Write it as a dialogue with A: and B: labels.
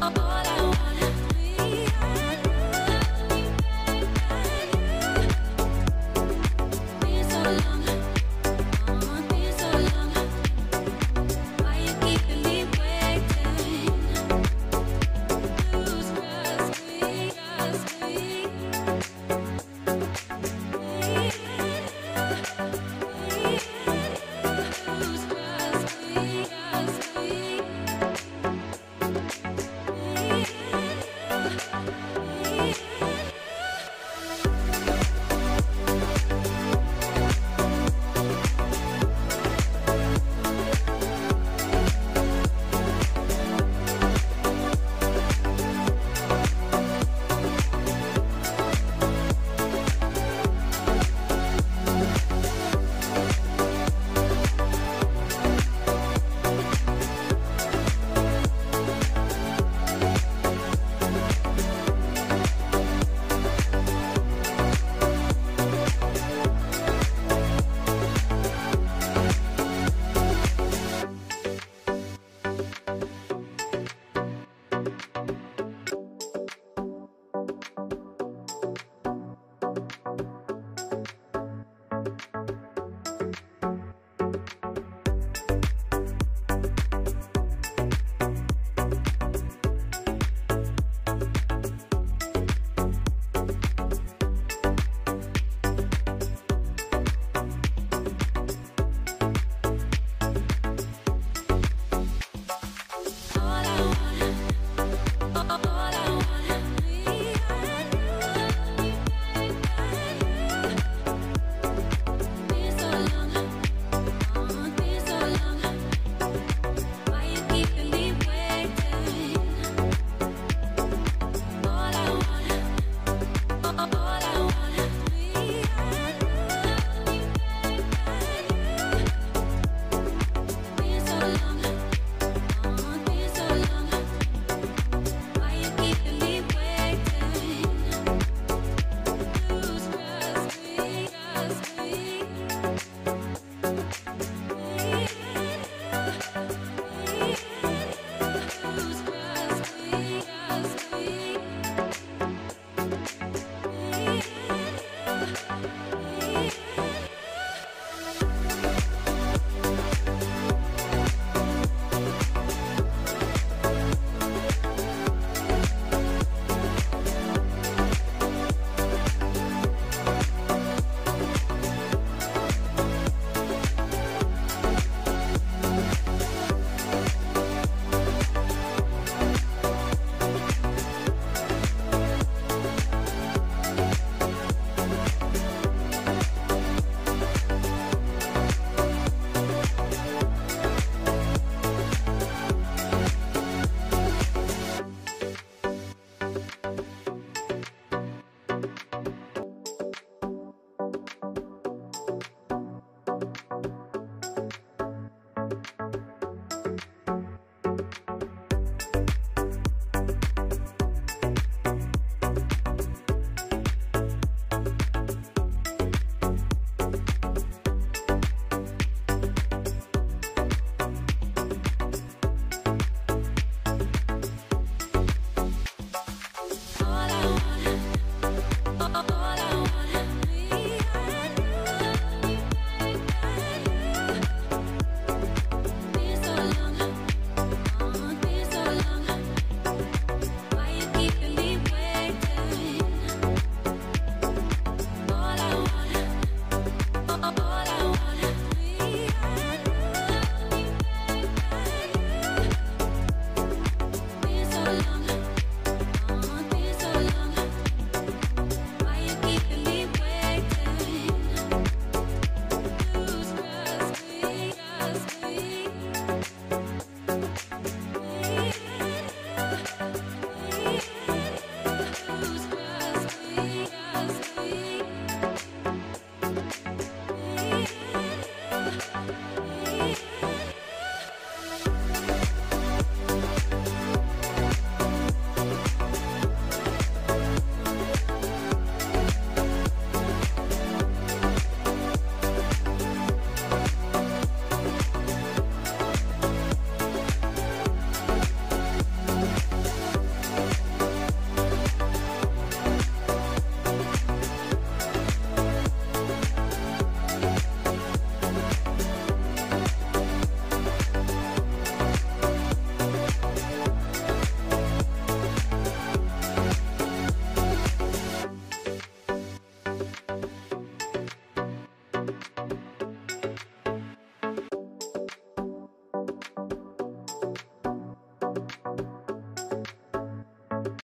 A: oh, oh.